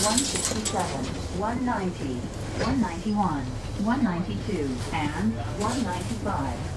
167, 190, 191, 192, and 195.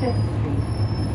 Fifth Street.